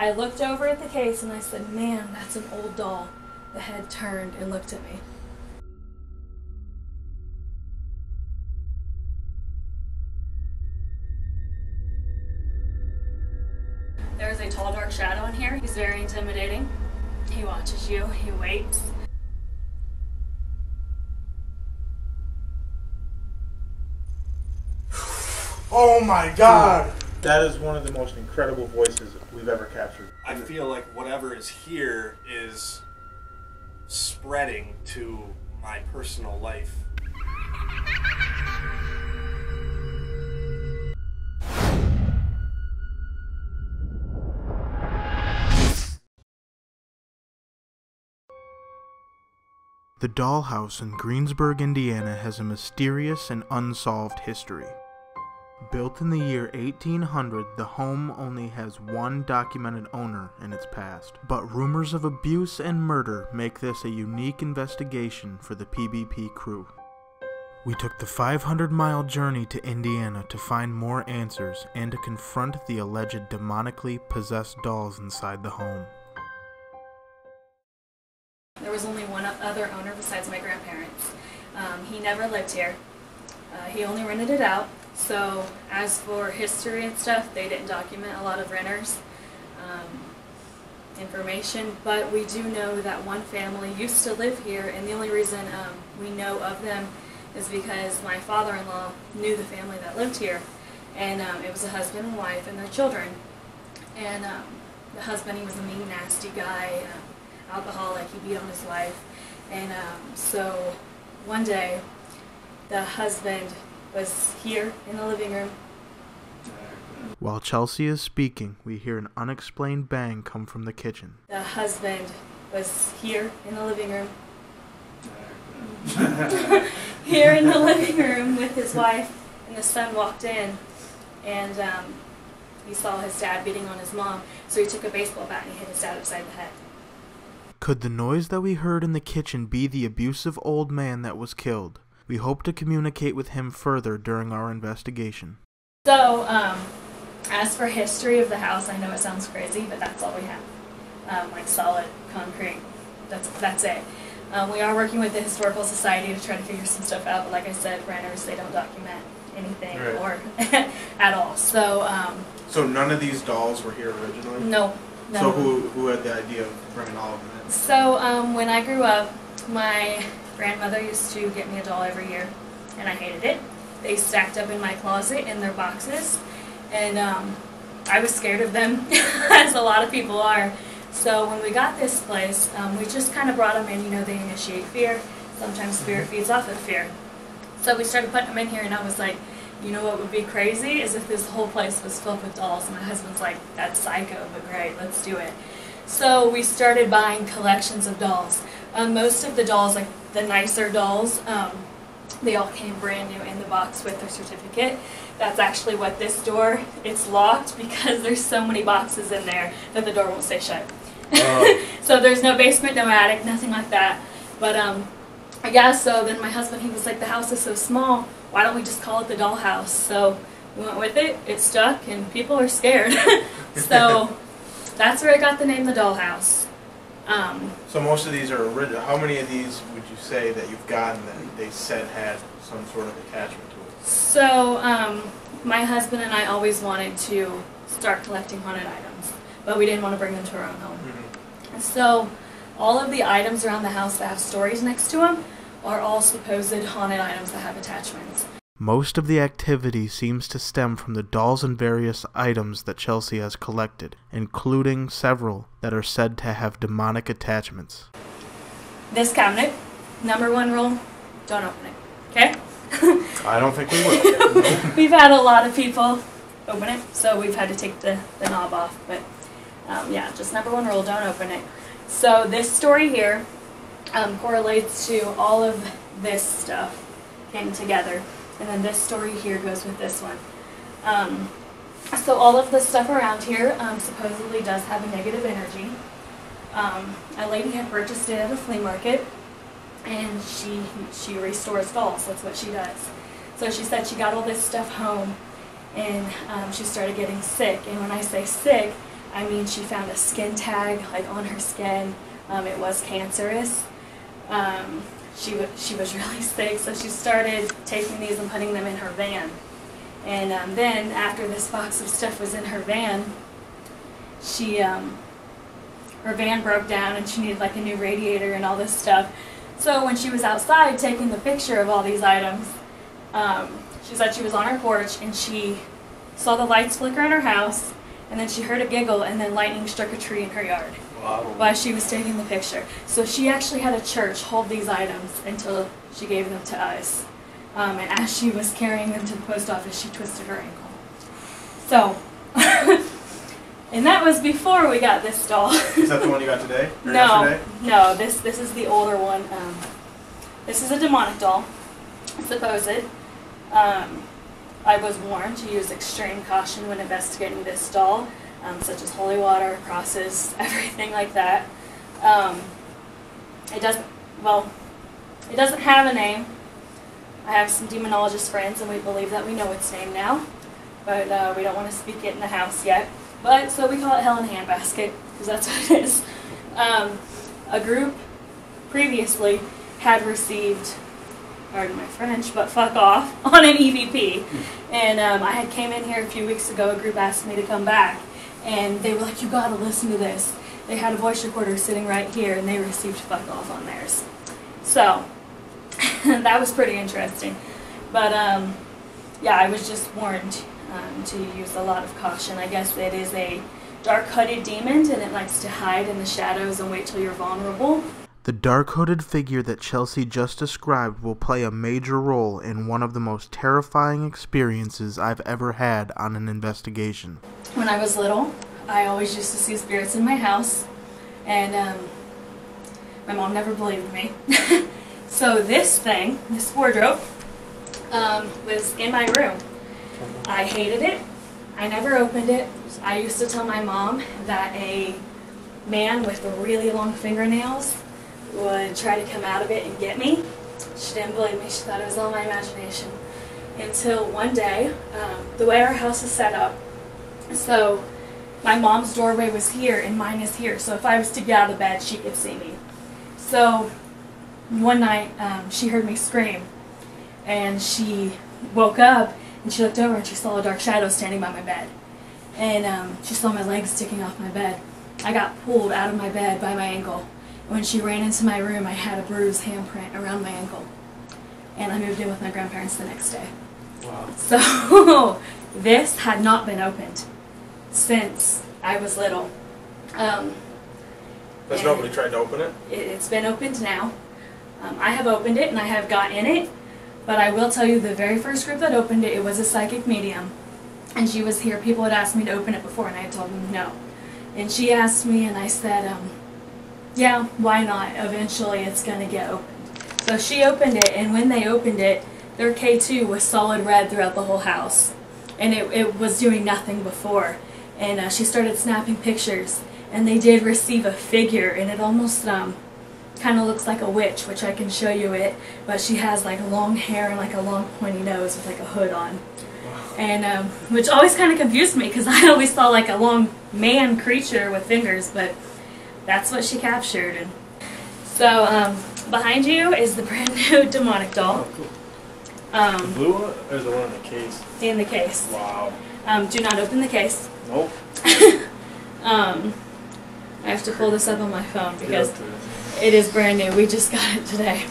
I looked over at the case and I said, Man, that's an old doll. The head turned and looked at me. There's a tall, dark shadow in here. He's very intimidating. He watches you, he waits. Oh my god! That is one of the most incredible voices we've ever captured. I feel like whatever is here is spreading to my personal life. The dollhouse in Greensburg, Indiana has a mysterious and unsolved history. Built in the year 1800, the home only has one documented owner in its past. But rumors of abuse and murder make this a unique investigation for the PBP crew. We took the 500 mile journey to Indiana to find more answers and to confront the alleged demonically possessed dolls inside the home. There was only one other owner besides my grandparents. Um, he never lived here. Uh, he only rented it out. So as for history and stuff, they didn't document a lot of renters um, information. But we do know that one family used to live here, and the only reason um, we know of them is because my father-in-law knew the family that lived here, and um, it was a husband and wife and their children. And um, the husband, he was a mean, nasty guy, uh, alcoholic. He beat on his wife, and um, so one day the husband was here in the living room. While Chelsea is speaking, we hear an unexplained bang come from the kitchen. The husband was here in the living room. here in the living room with his wife, and the son walked in, and um, he saw his dad beating on his mom, so he took a baseball bat and he hit his dad upside the head. Could the noise that we heard in the kitchen be the abusive old man that was killed? We hope to communicate with him further during our investigation. So, um, as for history of the house, I know it sounds crazy, but that's all we have. Um, like solid concrete. That's that's it. Um, we are working with the historical society to try to figure some stuff out, but like I said, renters they don't document anything Right. or at all. So um, So none of these dolls were here originally? no, no. So who, who had the idea of bringing all of them in? So um, when I grew up, my grandmother used to get me a doll every year, and I hated it. They stacked up in my closet in their boxes, and um, I was scared of them, as a lot of people are. So when we got this place, um, we just kind of brought them in. You know, they initiate fear. Sometimes spirit feeds off of fear. So we started putting them in here, and I was like, you know what would be crazy is if this whole place was filled with dolls. And my husband's like, that's psycho, but great, let's do it. So we started buying collections of dolls. Um, most of the dolls, like the nicer dolls, um, they all came brand new in the box with their certificate. That's actually what this door, it's locked because there's so many boxes in there that the door won't stay shut. Oh. so there's no basement, no attic, nothing like that. But um, yeah, so then my husband, he was like, the house is so small, why don't we just call it the dollhouse? So we went with it, it stuck, and people are scared. so that's where I got the name the dollhouse. Um, So most of these are original. How many of these would you say that you've gotten that they said had some sort of attachment to it? so um, my husband and I always wanted to start collecting haunted items, but we didn't want to bring them to our own home. So all of the items around the house that have stories next to them are all supposed haunted items that have attachments. Most of the activity seems to stem from the dolls and various items that Chelsea has collected, including several that are said to have demonic attachments. This cabinet, number one rule, don't open it. Okay? I don't think we will. we've had a lot of people open it, so we've had to take the, the knob off. But um, yeah, just number one rule, don't open it. So this story here um, correlates to all of this stuff came together. And then this story here goes with this one. Um, so all of the stuff around here um, supposedly does have a negative energy. Um, a lady had purchased it at a flea market, and she she restores dolls. That's what she does. So she said she got all this stuff home, and um, she started getting sick. And when I say sick, I mean, she found a skin tag like on her skin. Um, it was cancerous. She she was really sick, so she started taking these and putting them in her van. And um, then after this box of stuff was in her van, she um, her van broke down and she needed like a new radiator and all this stuff. So when she was outside taking the picture of all these items, um, she said she was on her porch and she saw the lights flicker in her house, and then she heard a giggle, and then lightning struck a tree in her yard. While she was taking the picture. So she actually had a church hold these items until she gave them to us. Um, and as she was carrying them to the post office, she twisted her ankle. So, and that was before we got this doll. Is that the one you got today? Or no, yesterday? no, this this is the older one. Um, this is a demonic doll, supposed. Um, I was warned to use extreme caution when investigating this doll, um, such as holy water, crosses, everything like that. Um, it doesn't, well, it doesn't have a name. I have some demonologist friends, and we believe that we know its name now, but uh, we don't want to speak it in the house yet. But so we call it Hell in a Handbasket because that's what it is. Um, a group previously had received, pardon my French, but fuck off on an EVP, and um, I had came in here a few weeks ago. A group asked me to come back, and they were like, "You gotta listen to this." They had a voice recorder sitting right here, and they received fuck off on theirs. So that was pretty interesting. But um, yeah, I was just warned um, to use a lot of caution. I guess it is a dark hooded demon and it likes to hide in the shadows and wait till you're vulnerable. The dark hooded figure that Chelsea just described will play a major role in one of the most terrifying experiences I've ever had on an investigation. When I was little, I always used to see spirits in my house, and um, my mom never believed me. so this thing, this wardrobe, um, was in my room. I hated it. I never opened it. I used to tell my mom that a man with really long fingernails would try to come out of it and get me. She didn't believe me. She thought it was all my imagination. Until one day, um, the way our house is set up, so my mom's doorway was here and mine is here. So if I was to get out of bed, she could see me. So one night, um, she heard me scream, and she woke up and she looked over and she saw a dark shadow standing by my bed, and um, she saw my legs sticking off my bed. I got pulled out of my bed by my ankle. When she ran into my room, I had a bruised handprint around my ankle, and I moved in with my grandparents the next day. Wow. So this had not been opened since I was little. Um, Has nobody tried to open it? It, it's been opened now. Um, I have opened it and I have got in it, but I will tell you the very first group that opened it, it was a psychic medium, and she was here. People had asked me to open it before, and I had told them no. And she asked me, and I said, um, "Yeah, why not? Eventually, it's gonna get opened." So she opened it, and when they opened it, their K2 was solid red throughout the whole house, and it, it was doing nothing before. And uh, she started snapping pictures, and they did receive a figure, and it almost um, kind of looks like a witch, which I can show you it, but she has like long hair and like a long pointy nose with like a hood on. And um, which always kind of confused me because I always saw like a long man creature with fingers, but that's what she captured. And so um, behind you is the brand new demonic doll Oh, cool. um, Blue one or the one in the case? in the case. Wow. Um, do not open the case. Nope. Um, I have to pull this up on my phone because it. Is brand new. We just got it today.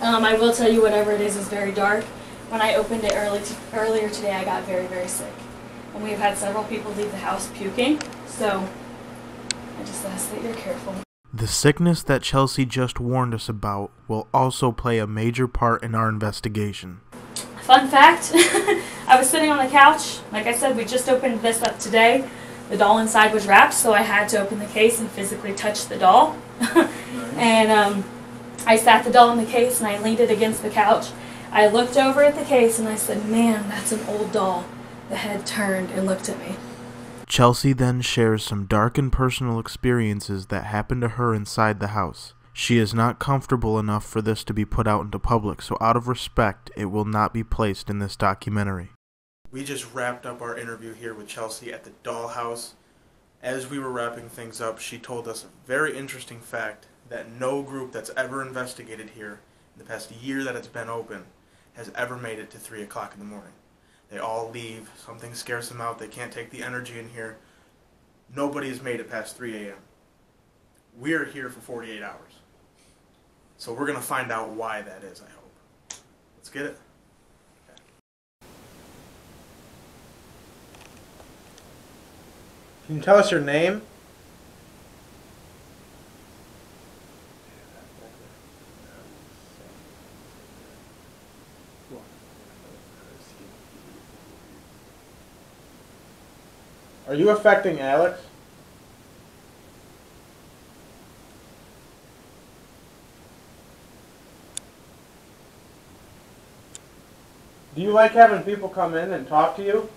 Um, I will tell you, whatever it is, is very dark. When I opened it early t- earlier today, I got very, very sick, and we have had several people leave the house puking. So just ask that you're careful. The sickness that Chelsea just warned us about will also play a major part in our investigation. Fun fact: I was sitting on the couch. Like I said, we just opened this up today. The doll inside was wrapped, so I had to open the case and physically touch the doll. and um, I sat the doll in the case and I leaned it against the couch. I looked over at the case and I said, Man, that's an old doll. The head turned and looked at me. Chelsea then shares some dark and personal experiences that happened to her inside the house. She is not comfortable enough for this to be put out into public, so out of respect, it will not be placed in this documentary. We just wrapped up our interview here with Chelsea at the Dollhouse. As we were wrapping things up, she told us a very interesting fact that no group that's ever investigated here in the past year that it's been open has ever made it to 3 o'clock in the morning. They all leave, something scares them out, they can't take the energy in here. Nobody has made it past 3 a.m. We're here for 48 hours. So we're going to find out why that is, I hope. Let's get it. Can you tell us your name? Are you affecting Alex? Do you like having people come in and talk to you?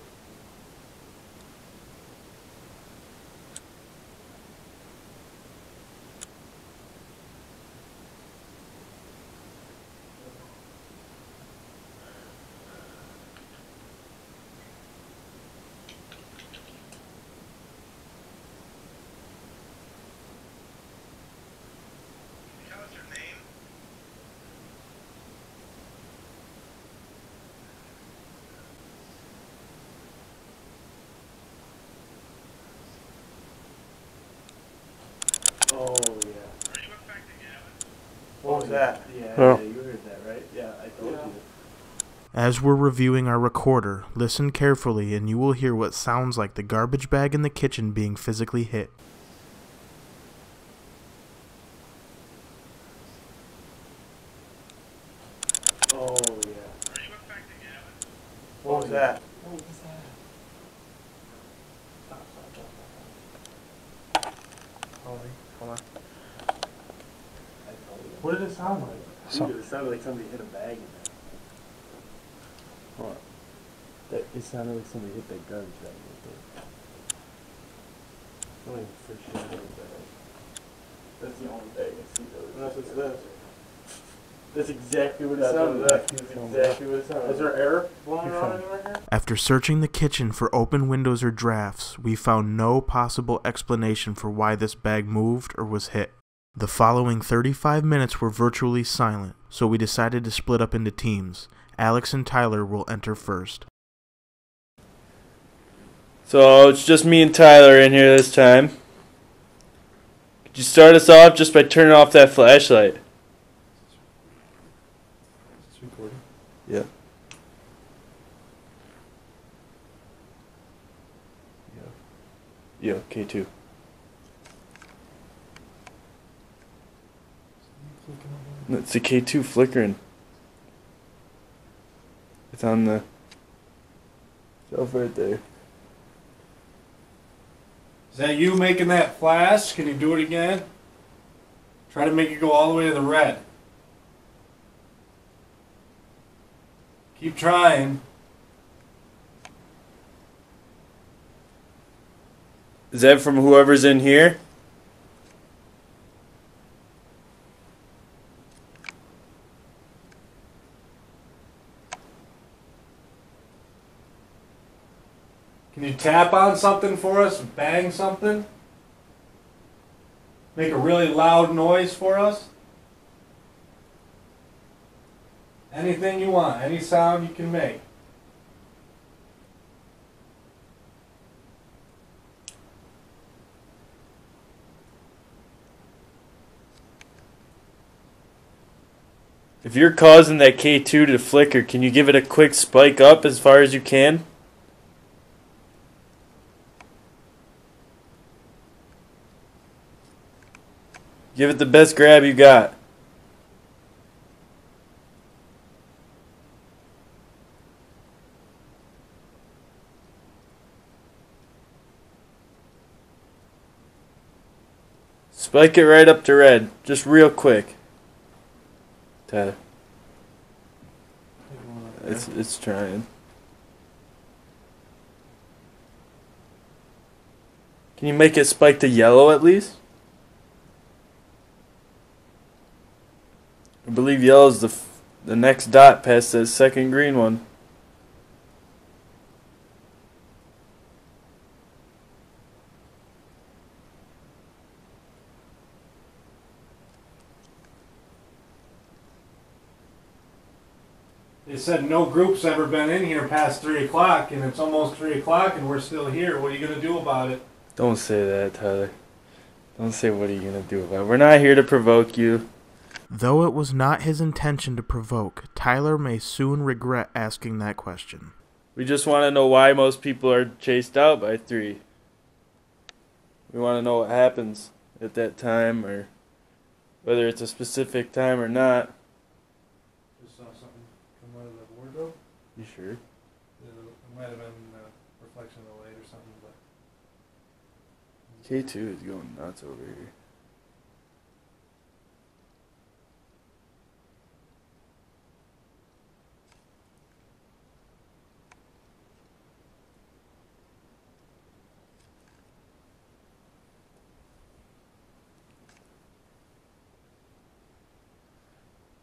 That? Yeah, Oh. yeah, you heard that, right? Yeah, I told you. As we're reviewing our recorder, listen carefully and you will hear what sounds like the garbage bag in the kitchen being physically hit. Oh, yeah. What was that? What was that? Hold on. I told you. What did it sound like? So- Dude, it sounded like somebody hit a bag in there. What? That, it sounded like somebody hit that garbage bag right there. Oh, for sure hit a bag. That's the only bag I see that Unless it's this. That's exactly what it That's sounded like. is. That's exactly what it sounded Is there air blowing around anywhere here? After searching the kitchen for open windows or drafts, we found no possible explanation for why this bag moved or was hit. The following 35 minutes were virtually silent, so we decided to split up into teams. Alex and Tyler will enter first. So it's just me and Tyler in here this time. Could you start us off just by turning off that flashlight? It's recording. Yeah. Yeah, K2. It's the K2 flickering. It's on the shelf right there. Is that you making that flash? Can you do it again? Try to make it go all the way to the red. Keep trying. Is that from whoever's in here? Can you tap on something for us? Bang something? Make a really loud noise for us? Anything you want, any sound you can make. If you're causing that K2 to flicker, can you give it a quick spike up as far as you can? Give it the best grab you got. Spike it right up to red, just real quick. Tyler. It's it's trying. Can you make it spike to yellow at least? I believe yellow's the the next dot past that second green one. They said no group's ever been in here past 3 o'clock, and it's almost 3 o'clock, and we're still here. What are you going to do about it? Don't say that, Tyler. Don't say what are you going to do about it. We're not here to provoke you. Though it was not his intention to provoke, Tyler may soon regret asking that question. We just want to know why most people are chased out by three. We want to know what happens at that time, or whether it's a specific time or not. Just saw something come out of the wardrobe. You sure? It might have been a reflection of the light or something, but K two is going nuts over here.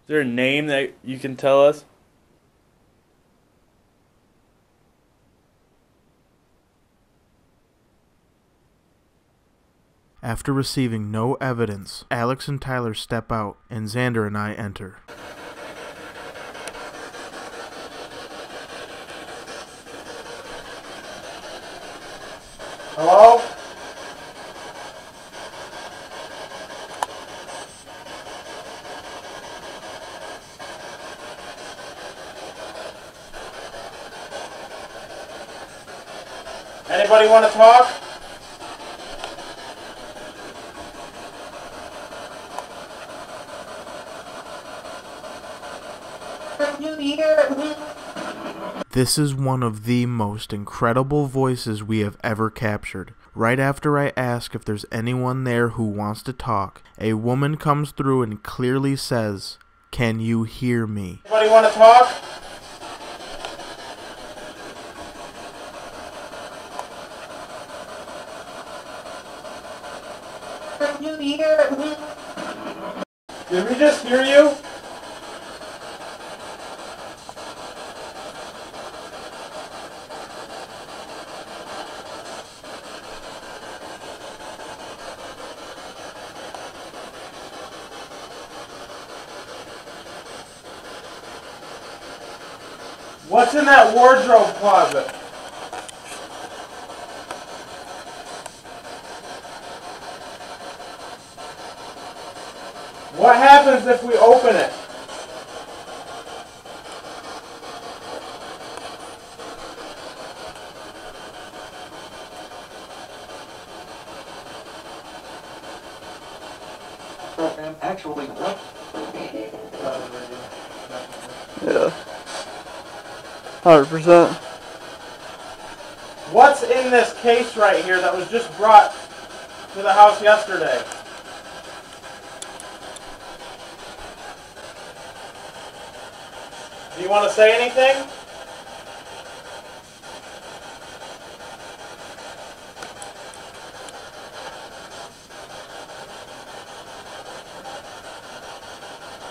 There a name that you can tell us? After receiving no evidence, Alex and Tyler step out, and Xander and I enter. Hello? Anybody want to talk? This is one of the most incredible voices we have ever captured. Right after I ask if there's anyone there who wants to talk, a woman comes through and clearly says, Can you hear me? Anybody want to talk? Did we just hear you? What's in that wardrobe closet? What happens if we 100%. What's in this case right here that was just brought to the house yesterday? Do you want to say anything?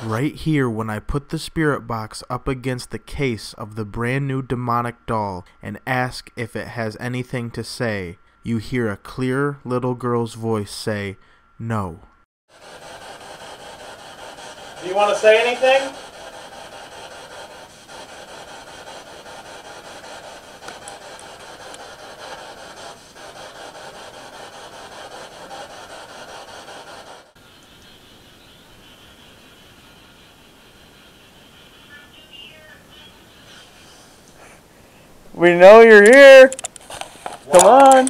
Right here, when I put the spirit box up against the case of the brand new demonic doll and ask if it has anything to say, you hear a clear little girl's voice say, No. Do you want to say anything? We know you're here. Come on.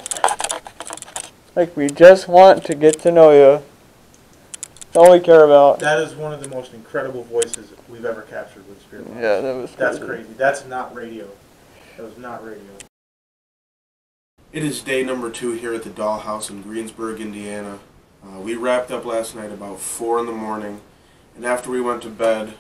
Like we just want to get to know you. That's all we care about. That is one of the most incredible voices we've ever captured with Spirit Box. Yeah, that was. That's crazy. That's not radio. That was not radio. It is day number two here at the Dollhouse in Greensburg, Indiana. Uh, we wrapped up last night about 4 in the morning, and after we went to bed,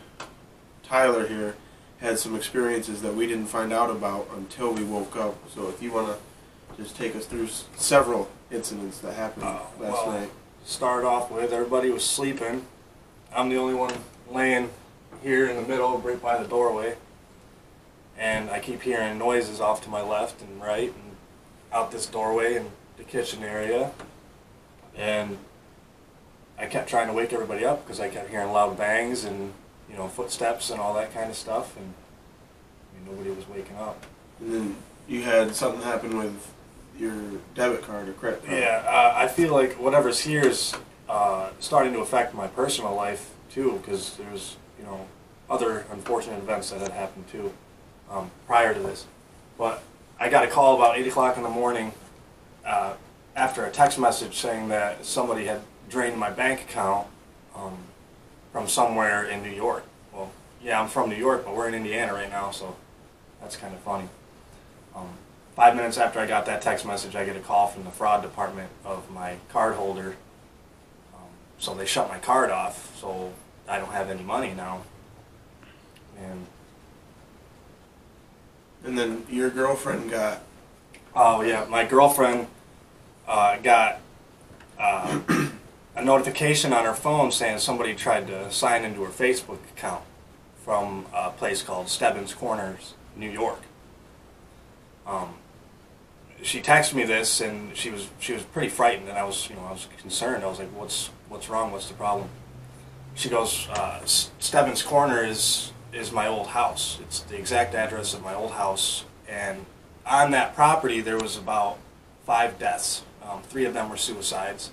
Tyler here had some experiences that we didn't find out about until we woke up. So if you want to just take us through s- several incidents that happened Uh, last well, night. Start off with everybody was sleeping. I'm the only one laying here in the middle, right by the doorway. And I keep hearing noises off to my left and right and out this doorway and the kitchen area. And I kept trying to wake everybody up because I kept hearing loud bangs and you know footsteps and all that kind of stuff. And mean, nobody was waking up. And then you had something happen with your debit card or credit card. Yeah, uh, I feel like whatever's here is uh, starting to affect my personal life too, because there's you know other unfortunate events that had happened too um, prior to this. But I got a call about eight o'clock in the morning uh, after a text message saying that somebody had drained my bank account um, from somewhere in New York. Well, yeah, I'm from New York, but we're in Indiana right now, so that's kind of funny. Um, five minutes after I got that text message, I get a call from the fraud department of my card holder. Um, so they shut my card off, so I don't have any money now. And And then your girlfriend got oh yeah, my girlfriend uh, got uh, a notification on her phone saying somebody tried to sign into her Facebook account from a place called Stebbins Corners, New York. Um, she texted me this, and she was she was pretty frightened, and I was you know I was concerned. I was like, "What's what's wrong? What's the problem?" She goes, uh, "Stebbins Corner is is my old house. It's the exact address of my old house, and on that property there was about five deaths. Um, three of them were suicides.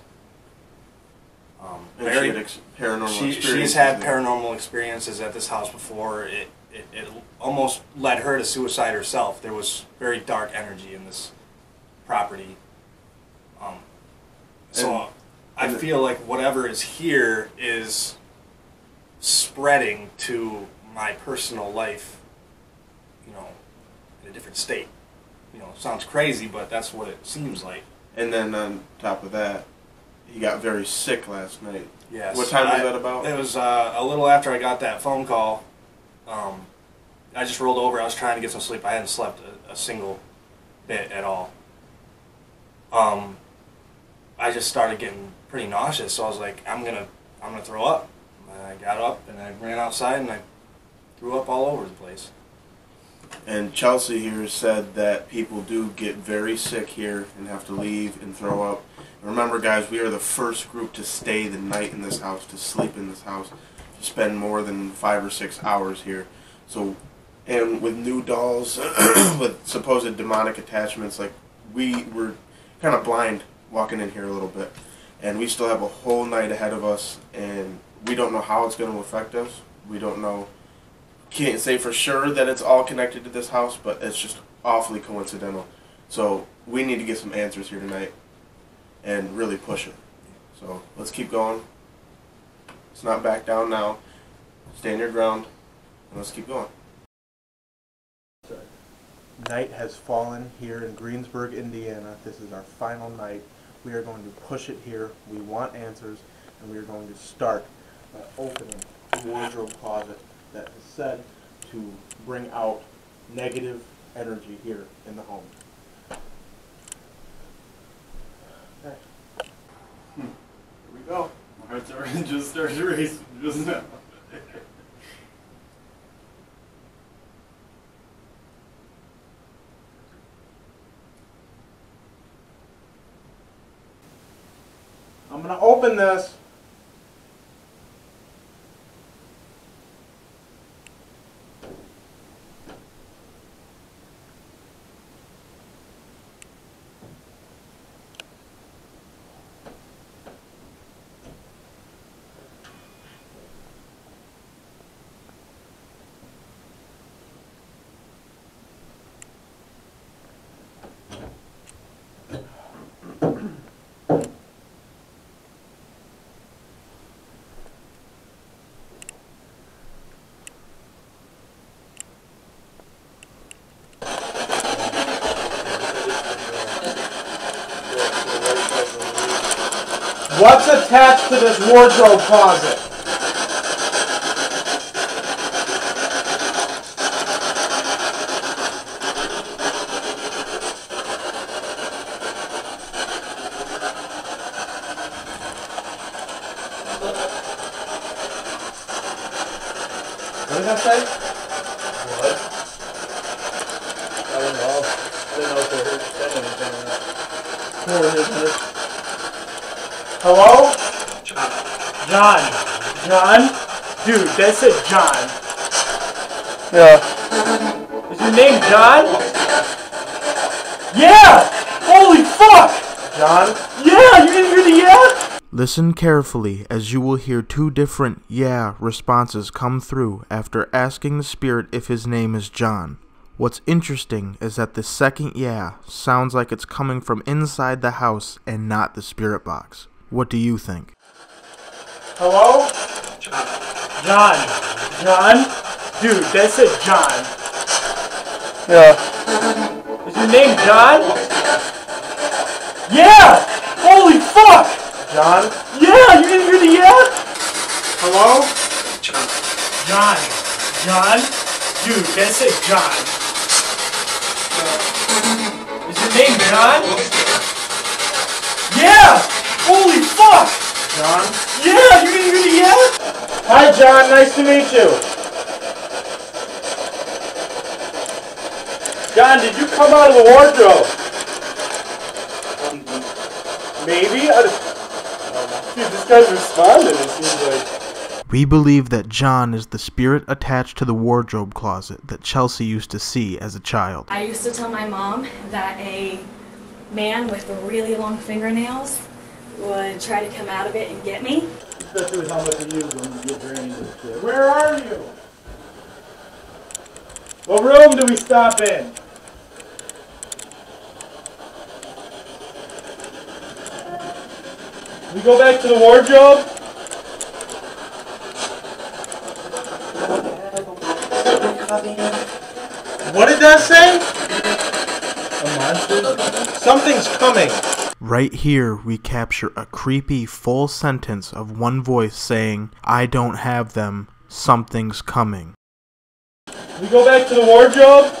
Um, and very- she had ex- paranormal she, experiences. she's had there. paranormal experiences at this house before. It, it, it almost led her to suicide herself. There was very dark energy in this property. Um, so And- I and- feel like whatever is here is spreading to my personal life, you know, in a different state. You know, sounds crazy, but that's what it seems like. And then on top of that, he got very sick last night. Yes. What time was that about? It was uh, a little after I got that phone call. Um, I just rolled over. I was trying to get some sleep. I hadn't slept a, a single bit at all. Um, I just started getting pretty nauseous. So I was like, I'm gonna, I'm gonna throw up. And I got up and I ran outside and I threw up all over the place. And Chelsea here said that people do get very sick here and have to leave and throw up. Remember, guys, we are the first group to stay the night in this house, to sleep in this house, to spend more than five or six hours here. So, and with new dolls, with supposed demonic attachments, like we were kind of blind walking in here a little bit, and we still have a whole night ahead of us, and we don't know how it's going to affect us. We don't know can't say for sure that it's all connected to this house, but it's just awfully coincidental. So we need to get some answers here tonight and really push it. So let's keep going. Let's not back down now. Stand your ground and let's keep going. Night has fallen here in Greensburg, Indiana. This is our final night. We are going to push it here. We want answers, and we are going to start by opening the wardrobe closet that is said to bring out negative energy here in the home. Okay. Hmm. Here we go. My heart's already just started racing just now. I'm going to open this. What's attached to this wardrobe closet? What did I say? What? I don't know. I didn't know if they heard anything or not. It? Hello? John. John? Dude, that said John. Yeah. Is your name John? Yeah! Holy fuck! John? Yeah! You didn't hear the yeah? Listen carefully as you will hear two different yeah responses come through after asking the spirit if his name is John. What's interesting is that the second yeah sounds like it's coming from inside the house and not the spirit box. What do you think? Hello? John. John? Dude, that said John. Yeah. Is your name John? Yeah! Holy fuck! John? Yeah! You didn't hear the yeah? Hello? John. John? Dude, that said John. Is your name John? Yeah! Holy fuck! John? Yeah! You didn't hear the yeah? Hi, John. Nice to meet you. John, did you come out of the wardrobe? Maybe? I don't... Dude, this guy's responding, it seems like. We believe that John is the spirit attached to the wardrobe closet that Chelsea used to see as a child. I used to tell my mom that a man with really long fingernails would try to come out of it and get me. Especially with how much you when you get drained. Where are you? What room do we stop in? We go back to the wardrobe? What did that say? A monster? Something's coming. Right here, we capture a creepy full sentence of one voice saying, I don't have them, something's coming. We go back to the wardrobe?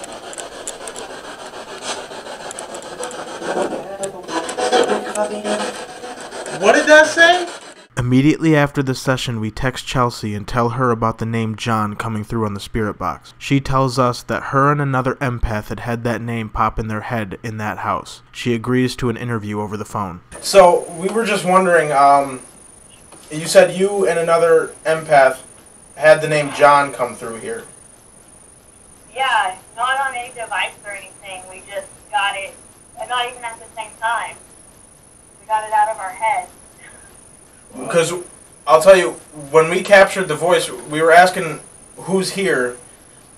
What did that say? Immediately after the session, we text Chelsea and tell her about the name John coming through on the spirit box. She tells us that her and another empath had had that name pop in their head in that house. She agrees to an interview over the phone. So we were just wondering. Um, you said you and another empath had the name John come through here. Yeah, not on any device or anything. We just got it, and not even at the same time. We got it out of our head. Because I'll tell you, when we captured the voice, we were asking who's here,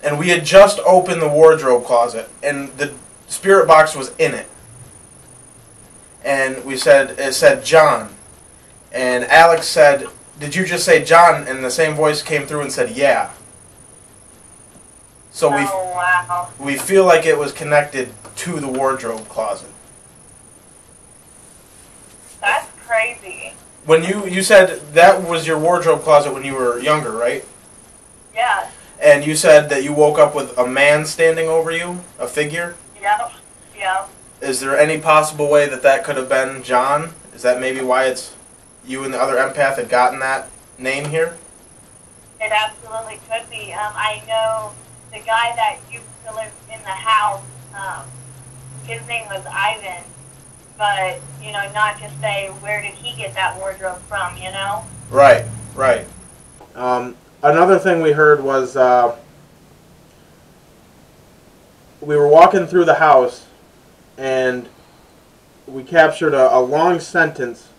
and we had just opened the wardrobe closet, and the spirit box was in it. And we said it said John, and Alex said, "Did you just say John?" And the same voice came through and said, "Yeah." So we oh wow. we feel like it was connected to the wardrobe closet. That's crazy. When you you said that was your wardrobe closet when you were younger, right? Yeah. And you said that you woke up with a man standing over you, a figure. Yeah. Yeah. Is there any possible way that that could have been John? Is that maybe why it's you and the other empath had gotten that name here? It absolutely could be. Um, I know the guy that used to live in the house. Um, his name was Ivan. But you know, not to say where did he get that wardrobe from? You know. Right, right. Um, another thing we heard was uh, we were walking through the house and we captured a, a long sentence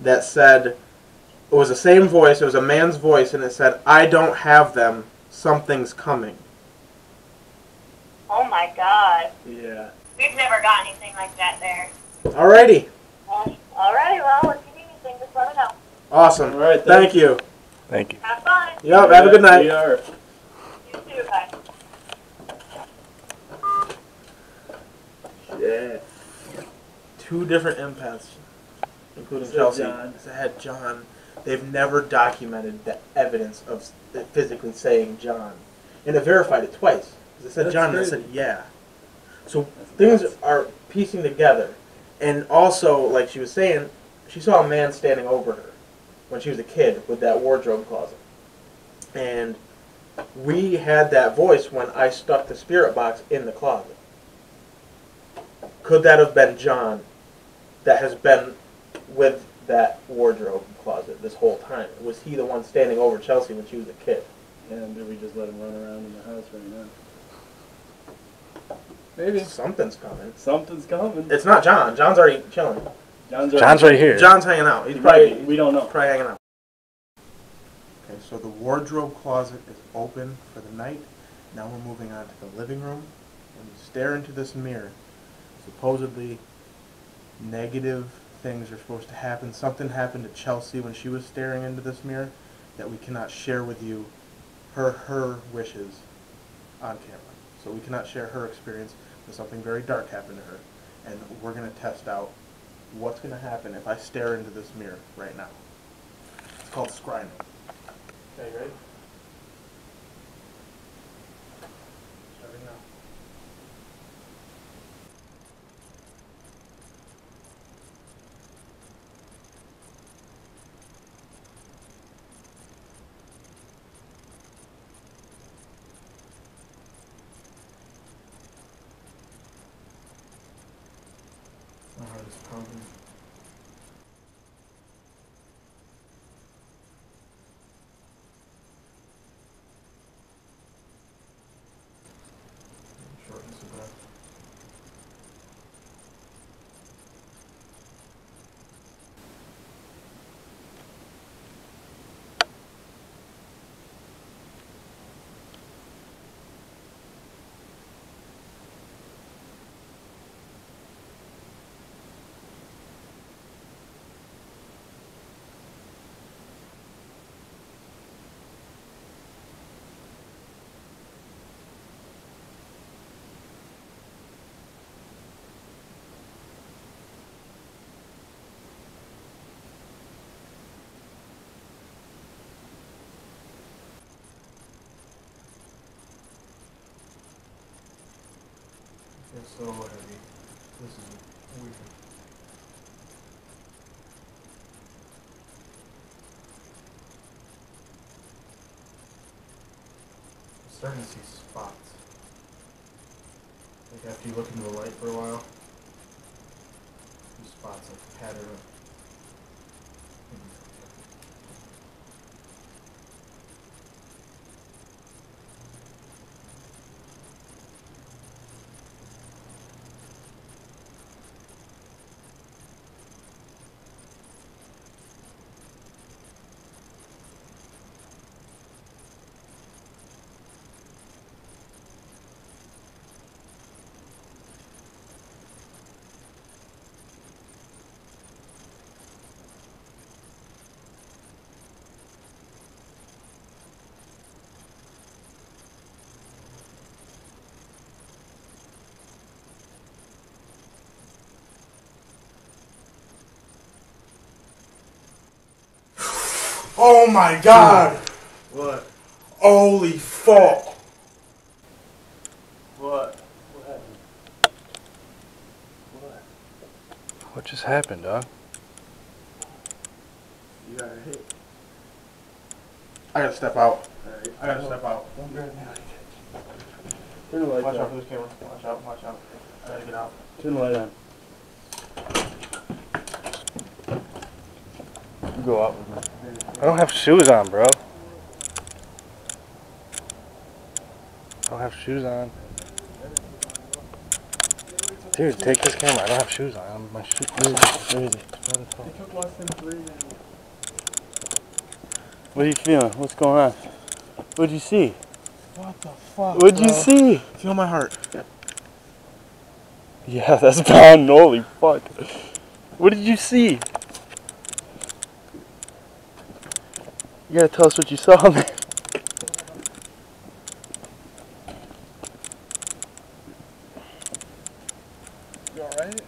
that said it was the same voice, it was a man's voice, and it said, I don't have them, something's coming. Oh my God. Yeah. We've never got anything like that there. Alrighty, Well, all right. Well, if you need anything, just let me know. awesome. All right, Thank you. Thank you. Have fun. Yep, have a good night. We are. You too. Bye. Yeah. Two different empaths, including Said Chelsea, John. said John. They've never documented the evidence of uh, physically saying John, and it verified it twice. 'Cause It said That's John, and it crazy. said yeah. So things are piecing together, and also, like she was saying, she saw a man standing over her when she was a kid with that wardrobe closet, and we had that voice when I stuck the spirit box in the closet. Could that have been John that has been with that wardrobe closet this whole time? Was he the one standing over Chelsea when she was a kid? And did we just let him run around in the house right now? Maybe. Something's coming. Something's coming. It's not John. John's already chilling. John's, John's right here. John's hanging out. He's He probably might. We don't know. probably hanging out. Okay, so the wardrobe closet is open for the night. Now we're moving on to the living room. When you stare into this mirror, supposedly negative things are supposed to happen. Something happened to Chelsea when she was staring into this mirror that we cannot share with you her her wishes on camera. We cannot share her experience, but something very dark happened to her. And we're gonna test out what's gonna happen if I stare into this mirror right now. It's called scrying. Okay, ready? Starting now. My heart is pounding. Shortness of breath. It's so heavy. This is weird. I'm starting to see spots. Like after you look into the light for a while, these spots like pattern of. Oh my god! What? Holy fuck! What? What happened? What? What just happened, dog? You got hit. I gotta step out. Alright. I gotta step out. Don't grab me. Turn the light Watch out on. for this camera. Watch out, watch out. I gotta get out. Turn the light on. You go out with me. I don't have shoes on, bro. I don't have shoes on. Dude, take this camera. I don't have shoes on. My shoes. Where is it? It? Where the fuck? It took less than three minutes. What are you feeling? What's going on? What'd you see? What the fuck? What'd you see? Feel my heart. Yeah, that's pound. Holy fuck. What did you see? You gotta tell us what you saw, man. You alright?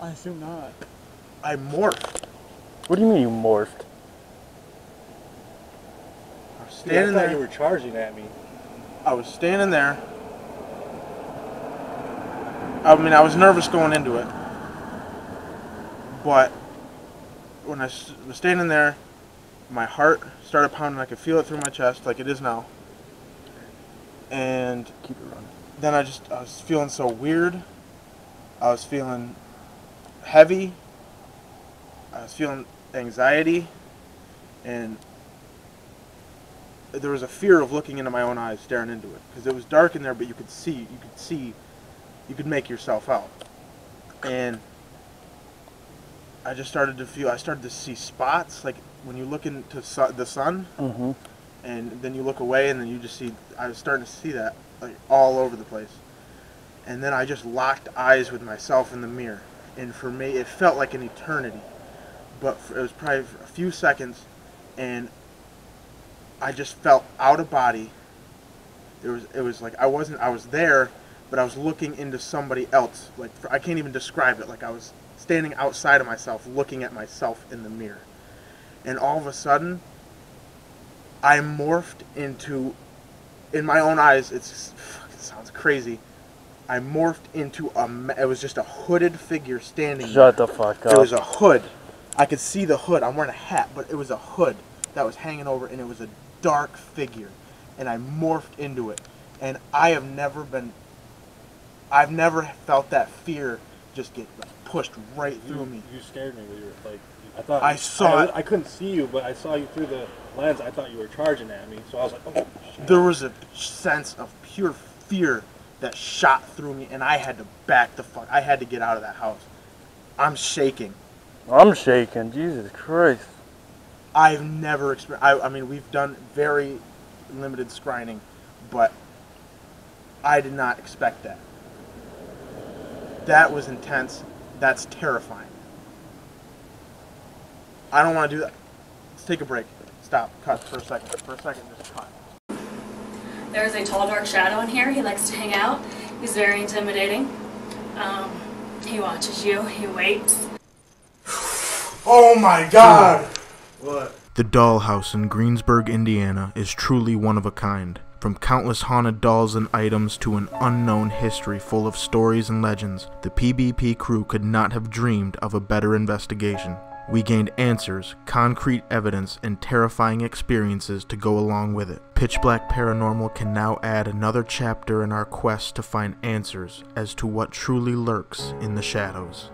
I assume not. I morphed. What do you mean you morphed? I was Dude, I standing there. you were charging at me. I was standing there. I mean, I was nervous going into it. But when I was standing there, my heart started pounding. I could feel it through my chest, like it is now. And Keep it running. then I just, I was feeling so weird. I was feeling heavy. I was feeling anxiety. And there was a fear of looking into my own eyes, staring into it, because it was dark in there, but you could see, you could see, you could make yourself out, and I just started to feel, I started to see spots, like when you look into su- the sun, Mm-hmm. and then you look away, and then you just see, I was starting to see that like all over the place, and then I just locked eyes with myself in the mirror, and for me, it felt like an eternity, but for, it was probably a few seconds, and I just felt out of body. It was it was like I wasn't I was there, but I was looking into somebody else. Like I can't even describe it. Like I was standing outside of myself, looking at myself in the mirror, and all of a sudden, I morphed into, in my own eyes, it's it sounds crazy. I morphed into a. It was just a hooded figure standing. Shut the fuck It up. was a hood. I could see the hood. I'm wearing a hat, but it was a hood that was hanging over, and it was a dark figure. And I morphed into it. And I have never been. I've never felt that fear just get pushed right through me. You scared me when you were like, I thought I saw I, it. I couldn't see you, but I saw you through the lens. I thought you were charging at me, so I was like, oh. shit. There was a sense of pure fear that shot through me, and I had to back the fuck. I had to get out of that house. I'm shaking. I'm shaking. Jesus Christ. I've never experienced. I, I mean, we've done very limited scrying, but I did not expect that. That was intense. That's terrifying. I don't want to do that. Let's take a break. Stop. Cut for a second. For a second, just cut. There is a tall, dark shadow in here. He likes to hang out. He's very intimidating. Um, he watches you. He waits. Oh my god! What? The dollhouse in Greensburg, Indiana is truly one of a kind. From countless haunted dolls and items to an unknown history full of stories and legends, the PBP crew could not have dreamed of a better investigation. We gained answers, concrete evidence, and terrifying experiences to go along with it. Pitch Black Paranormal can now add another chapter in our quest to find answers as to what truly lurks in the shadows.